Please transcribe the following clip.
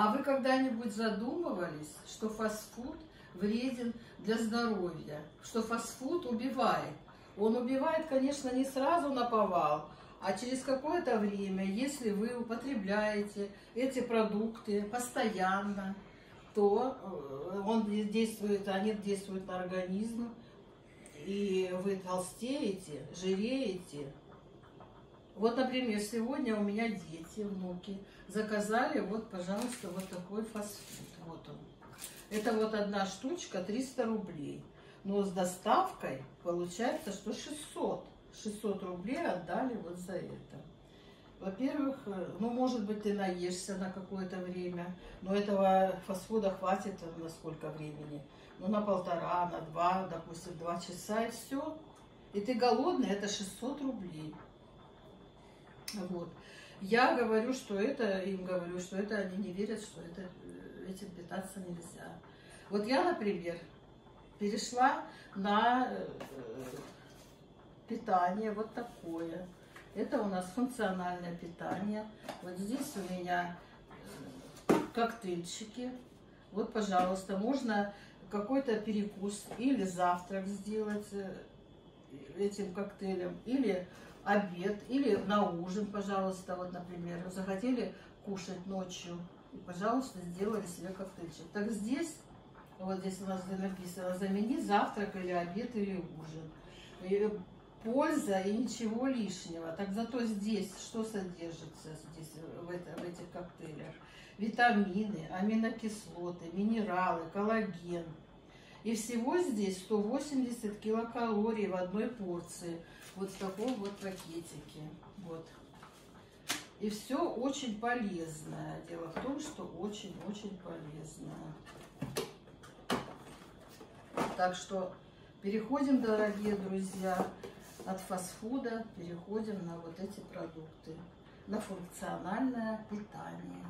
А вы когда-нибудь задумывались, что фастфуд вреден для здоровья, что фастфуд убивает? Он убивает, конечно, не сразу на повал, а через какое-то время, если вы употребляете эти продукты постоянно, то э, он действует, они действуют на организм, и вы толстеете, жиреете. Вот, например, сегодня у меня дети, внуки, заказали, вот, пожалуйста, вот такой фастфуд. Вот он. Это вот одна штучка, 300 рублей. Но с доставкой получается, что 600. 600 рублей отдали вот за это. Во-первых, э, ну, может быть, ты наешься на какое-то время, но этого фастфуда хватит на сколько времени? Ну, на полтора, на два, допустим, два часа, и все. И ты голодный, это 600 рублей. Вот. Я говорю, что это, им говорю, что это они не верят, что это, э, этим питаться нельзя. Вот я, например, перешла на э, питание вот такое. Это у нас функциональное питание. Вот здесь у меня э, коктейльчики. Вот, пожалуйста, можно какой-то перекус или завтрак сделать этим коктейлем, или обед или на ужин, пожалуйста, вот, например, захотели кушать ночью, и, пожалуйста, сделали себе коктейльчик. Так здесь, вот здесь у нас написано, замени завтрак или обед или ужин. И польза и ничего лишнего. Так зато здесь что содержится здесь, в, это, в этих коктейлях? Витамины, аминокислоты, минералы, коллаген. И всего здесь 180 килокалорий в одной порции – вот в таком вот пакетике. Вот. И все очень полезное. Дело в том, что очень-очень полезное. Так что переходим, дорогие друзья, от фастфуда переходим на вот эти продукты, на функциональное питание.